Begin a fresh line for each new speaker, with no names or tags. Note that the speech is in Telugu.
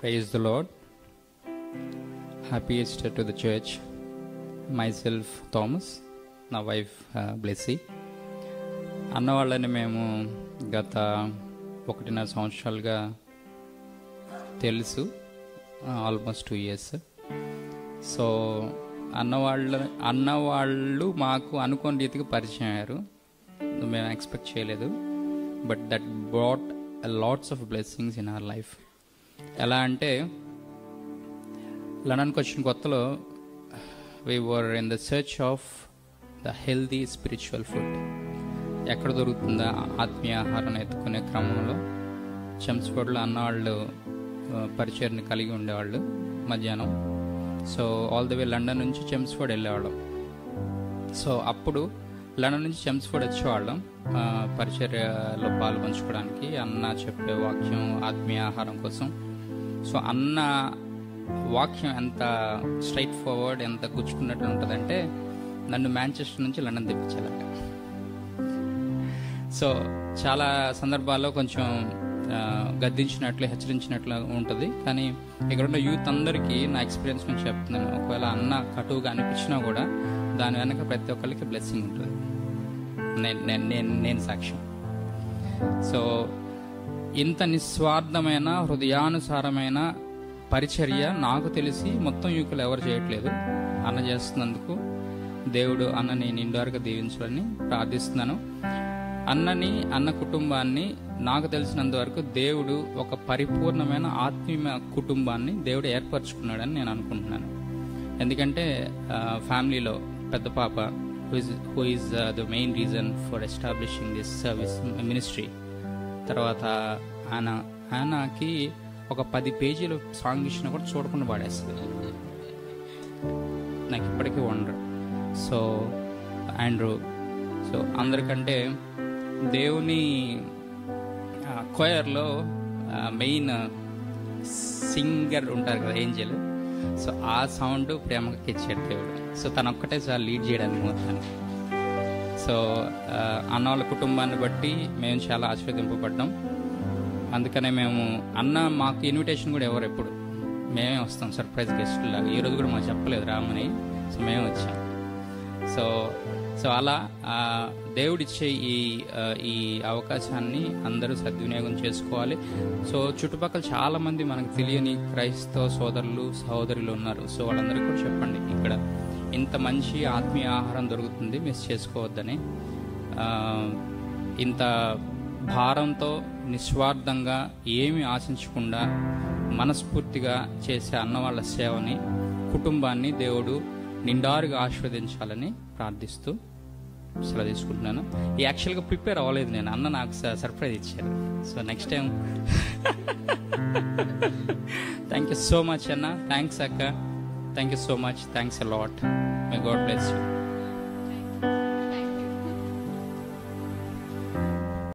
Praise the Lord. Happy Easter to the church. Self Thomas నా వైఫ్ బ్లెస్సీ అన్నవాళ్ళని మేము గత ఒకటిన్నర సంవత్సరాలుగా తెలుసు. ఆల్మోస్ట్ టూ ఇయర్స్ సో అన్నవాళ్ళ అన్నవాళ్ళు మాకు అనుకోని రీతికి పరిచయం అయ్యారు. మేము ఎక్స్పెక్ట్ చేయలేదు. But that brought lots of blessings in our life ఎలా అంటే లండన్కి వచ్చిన కొత్తలో we were in the search of the healthy spiritual food ఎక్కడ దొరుకుతుందా ఆత్మీయ ఆహారం ఎత్తుకునే క్రమంలో? చెంస్ఫోర్డ్లో అన్నవాళ్ళు పరిచయని కలిగి ఉండేవాళ్ళు మధ్యాహ్నం. So all the way London నుంచి చెంస్ఫోర్డ్ వెళ్ళేవాళ్ళం. సో అప్పుడు లండన్ నుంచి చెంస్ఫోర్డ్ వచ్చేవాళ్ళం పరిచర్యలో పాలు పంచుకోవడానికి అన్న చెప్పే వాక్యం ఆత్మీయ ఆహారం కోసం సో అన్న వాక్యం ఎంత స్ట్రైట్ ఫార్వర్డ్ ఎంత గుచ్చుకున్నట్టు ఉంటుందంటే నన్ను మ్యాంచెస్టర్ నుంచి లండన్ తెప్పించాలంట. సో చాలా సందర్భాల్లో కొంచెం గద్దించినట్లు హెచ్చరించినట్లు ఉంటుంది. కానీ ఇక్కడున్న యూత్ అందరికీ నా ఎక్స్పీరియన్స్ నుంచి చెప్తున్నాను. ఒకవేళ అన్న కటువుగా అనిపించినా కూడా దాని వెనక ప్రతి ఒక్కరికి బ్లెస్సింగ్ ఉంటుంది. నేను నేను నేను నేను సాక్ష్యం. సో ఇంత నిస్వార్థమైన హృదయానుసారమైన పరిచర్య నాకు తెలిసి మొత్తం యువకులు ఎవరు చేయట్లేదు. అన్న చేస్తున్నందుకు దేవుడు అన్నని నిండారుగా దీవించాలని ప్రార్థిస్తున్నాను. అన్నని అన్న కుటుంబాన్ని నాకు తెలిసినంత వరకు దేవుడు ఒక పరిపూర్ణమైన ఆత్మీయ కుటుంబాన్ని దేవుడు ఏర్పరచుకున్నాడని నేను అనుకుంటున్నాను. ఎందుకంటే ఫ్యామిలీలో పెద్ద పాప who is the main reason for establishing this service ministry తర్వాత ఆయన ఆయనకి ఒక పది పేజీలు సాంగ్ ఇచ్చినా కూడా చూడకుండా పాడేస్తుంది. నాకు ఇప్పటికీ వండర్. సో ఆండ్రూ సో అందరికంటే దేవుని కొయర్లో మెయిన్ సింగర్ ఉంటారు కదా ఏంజల్ సో ఆ సౌండ్ ప్రేమకి ఇచ్చాడు దేవుడు. సో తను ఒక్కటే చాలా లీడ్ చేయడానికి మొత్తానికి సో అన్న వాళ్ళ కుటుంబాన్ని బట్టి మేము చాలా ఆశీర్వదింపబడ్డాం. అందుకనే మేము అన్న మాకు ఇన్విటేషన్ కూడా ఎవరు ఎప్పుడు. మేమే వస్తాం సర్ప్రైజ్ గెస్ట్ లాగా. ఈ రోజు కూడా మాకు చెప్పలేదు రామని. సో మేము వచ్చాం. సో సో అలా దేవుడిచ్చే ఈ ఈ అవకాశాన్ని అందరూ సద్వినియోగం చేసుకోవాలి. సో చుట్టుపక్కల చాలామంది మనకు తెలియని క్రైస్తవ సోదరులు సహోదరులు ఉన్నారు. సో వాళ్ళందరికీ కూడా చెప్పండి ఇక్కడ. ఇంత మంచి ఆత్మీయ ఆహారం దొరుకుతుంది మిస్ చేసుకోవద్దని. ఇంత భారంతో నిస్వార్థంగా ఏమి ఆశించకుండా మనస్ఫూర్తిగా చేసే అన్న వాళ్ళ సేవని కుటుంబాన్ని దేవుడు నిండారుగా ఆశీర్వదించాలని ప్రార్థిస్తూ సెలవు తీసుకుంటున్నాను. ఈ యాక్చువల్గా ప్రిపేర్ అవ్వలేదు నేను అన్న నాకు స- సర్ప్రైజ్ ఇచ్చారు. So next time. Thank you so much అన్న. థ్యాంక్స్ అక్క. Thank you so much. Thanks a lot. May God bless you.